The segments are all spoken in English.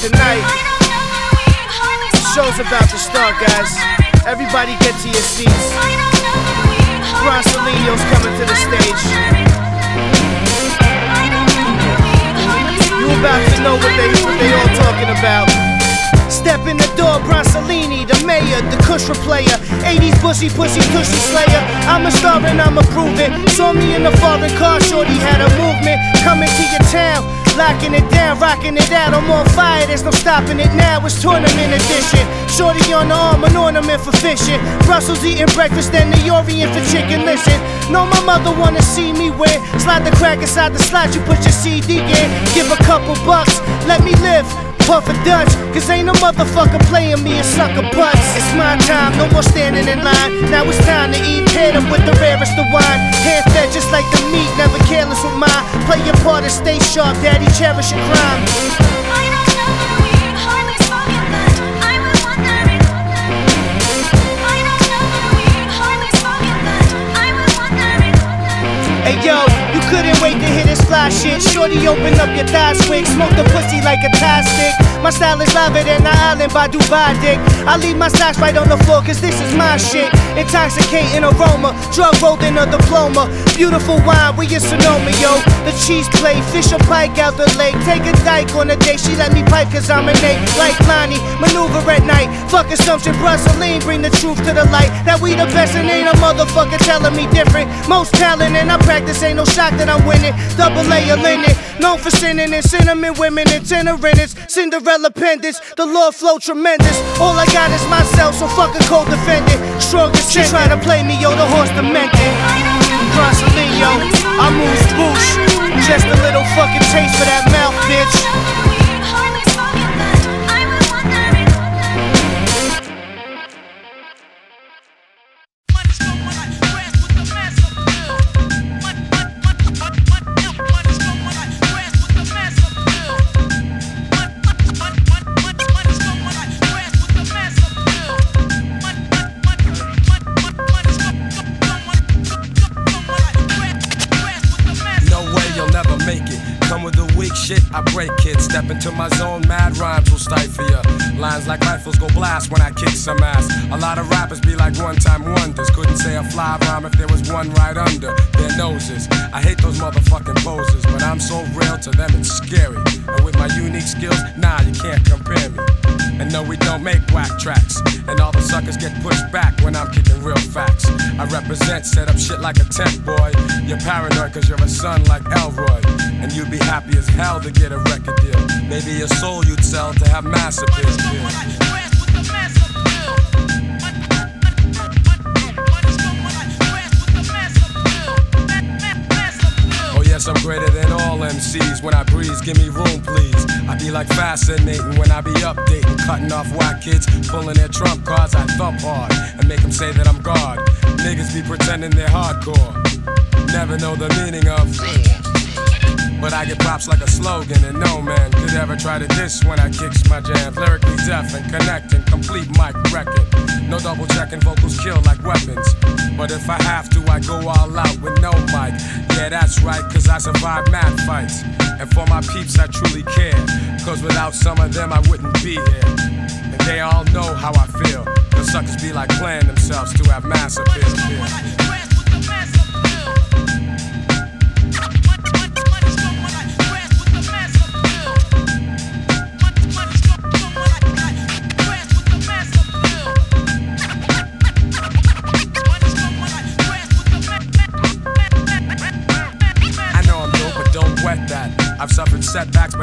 motherfucking The. Show's about to start, guys. Everybody get to your seats. Bronsolino's coming to the stage. You about to know what they what they all talking about. Step in the door, Bronsolini, the mayor, the Kushra player, 80s pussy, pussy, pussy slayer. I'm a star and I'm a prove it. Saw me in the foreign car, shorty had a movement coming to your town. Locking it down, rocking it out. I'm on fire, there's no stopping it now. It's tournament edition. Shorty on the arm, an ornament for fishing. Brussels eating breakfast, then the Orient for chicken. Listen, know my mother wanna see me win. Slide the crack inside the slot, you put your CD in. Give a couple bucks, let me live. Puff a Dutch, cause ain't no motherfucker playing me a sucker butts. It's my time, no more standing in line. Now it's time to eat, hit up with the rarest of wine. Hand fed just like the meat, never careless with mine. Play your part and stay sharp, daddy, cherish your crime. Hey yo, you couldn't wait to hear this fly shit. Shorty, open up your thighs quick, smoke the pussy like a tie stick. My style is liver than the island by Dubai dick. I leave my socks right on the floor, cause this is my shit. Intoxicating aroma, drug rolled in a diploma. Beautiful wine, we in Sonoma, yo. The cheese plate, fish a pike out the lake. Take a dike on a day, she let me pipe cause I'm an eight. Like Lonnie, maneuver at night. Fuck assumption, Brusseline, bring the truth to the light. That we the best and ain't a motherfucker telling me different. Most talent and I practice, ain't no shock that I'm winning. Double layer linen, known for sinning and cinnamon women and tenoritis. Cinderella pendants, the Lord flow tremendous. All I got is myself, so fuck a co-defendant. Strongest shit, try to play me, yo, the horse demented. Bronsolino, I move swoosh. Just a little fucking taste for that mouth, bitch. Step into my zone, mad rhymes will stifle ya. Lines like rifles go blast when I kick some ass. A lot of rappers be like one time wonders. Couldn't say a fly rhyme if there was one right under their noses. I hate those motherfucking poses, but I'm so real to them it's scary. And with my unique skills, nah, you can't compare me. And no, we don't make whack tracks. And all the suckers get pushed back when I'm kicking real facts. I represent, set up shit like a tent boy. You're paranoid cause you're a son like Elroy. And you'd be happy as hell to get a record deal. Maybe your soul you'd sell to have mass appeal. MCs. When I breeze, give me room, please. I be like fascinating when I be updating, cutting off white kids, pulling their trump cards. I thump hard and make them say that I'm God. Niggas be pretending they're hardcore. Never know the meaning of. But I get props like a slogan, and no man could ever try to diss when I kicks my jam. Lyrically deaf and connecting, complete mic record. No double checking, vocals kill like weapons. But if I have to, I go all out with no mic. Yeah, that's right, cause I survive mad fights. And for my peeps, I truly care. Cause without some of them, I wouldn't be here. And they all know how I feel. The suckers be like playing themselves to have mass appeal.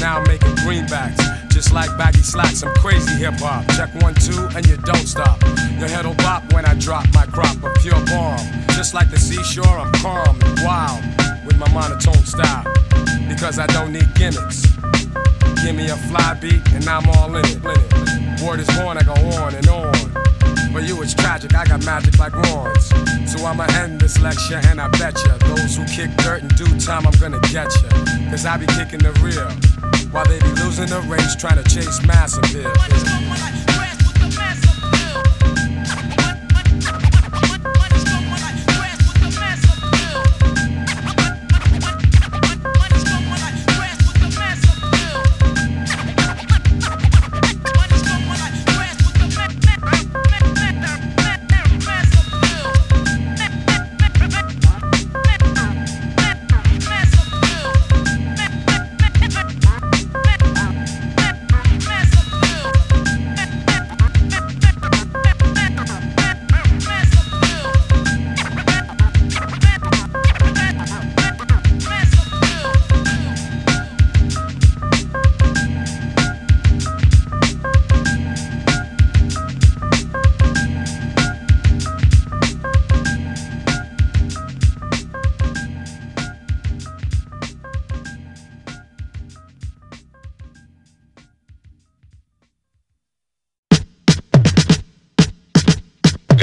Now I'm making greenbacks. Just like baggy slacks, I'm crazy hip hop. Check one, two, and you don't stop. Your head'll bop when I drop my crop of pure bomb. Just like the seashore, I'm calm and wild with my monotone style. Because I don't need gimmicks. Give me a fly beat, and I'm all in it. Word is born, I go on and on. For you it's tragic, I got magic like wands. So I'ma end this lecture and I bet ya Those who kick dirt in due time I'm gonna get ya. Cause I be kicking the real While they be losing the race trying to chase mass appeal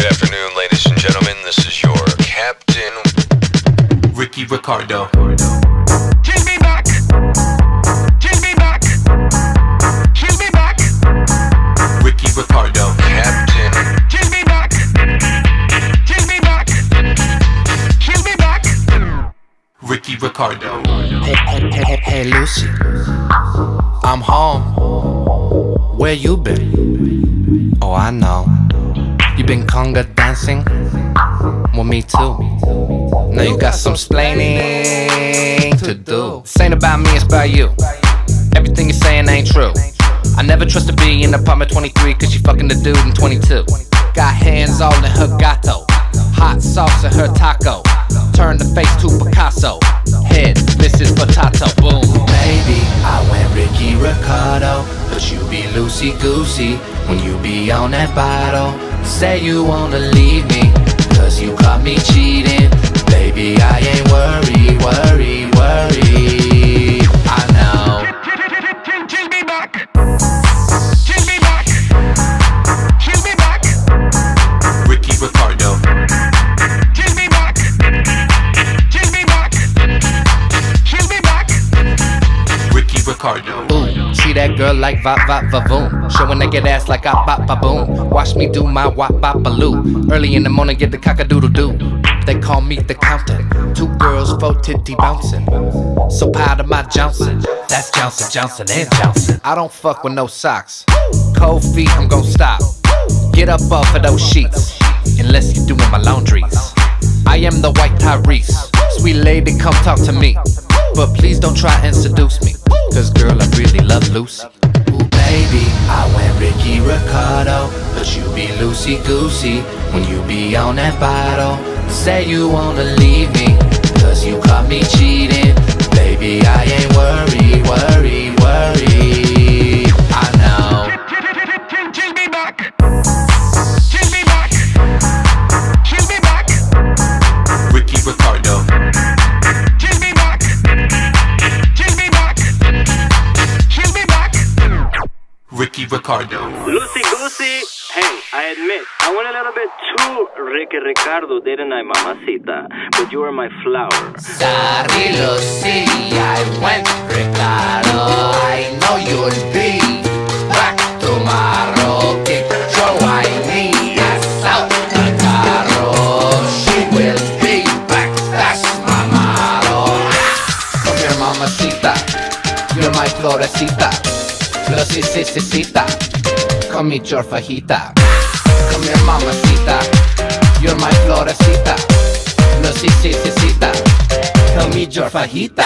afternoon, ladies and gentlemen. This is your Captain Ricky Ricardo. Give me back. Give me back. Give me back. Ricky Ricardo. Captain Give me back. Give me back. Give me back. Ricky Ricardo. Hey, hey, hey, hey, hey, Lucy. I'm home. Where you been? Oh, I know. Been conga dancing? Well, me too. Now you got some splaining to do. This ain't about me, it's about you. Everything you're saying ain't true. I never trust a B in apartment 23 cause she fucking the dude in 22. Got hands all in her gato. Hot sauce in her taco. Turn the face to Picasso. Head, is potato. Boom. Baby, I went Ricky Ricardo. But you be loosey goosey when you be on that bottle. Say you wanna leave me, cause you caught me cheating. Baby, I ain't worried, worried, worried. That girl like vop vop vavoom. Showing naked ass like a bop ba boom. Watch me do my wop bop baloo. Early in the morning, get the cock a doodle doo. They call me the counter. Two girls, four titty bouncing. So proud of my Johnson. That's Johnson, Johnson, and Johnson. I don't fuck with no socks. Cold feet, I'm gon' stop. Get up off of those sheets. Unless you're doing my laundries. I am the white Tyrese. Sweet lady, come talk to me. But please don't try and seduce me. Cause girl, I really love Lucy. Baby, I went Ricky Ricardo. But you be loosey goosey when you be on that bottle. Say you wanna leave me. Cause you caught me cheating. Baby, I ain't worried, worried, worried. Ricky Ricardo. Lucy Goosey, hey, I admit, I went a little bit too Ricky Ricardo, didn't I, mamacita? But you were my flower. Sorry, Lucy, I went Ricardo. I know you'll be back tomorrow. Get your whiny ass out the carro. She will be back, that's my motto. Ah! Come here, mamacita. You're my florecita. Lucy, Come eat your fajita. Come here, mamacita. You're my florecita. Lucy, Come eat your fajita.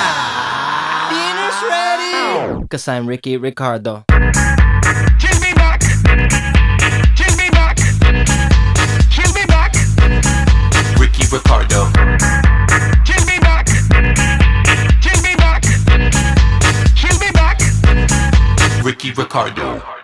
Dinner's ready. Cause I'm Ricky Ricardo. Give Ricardo.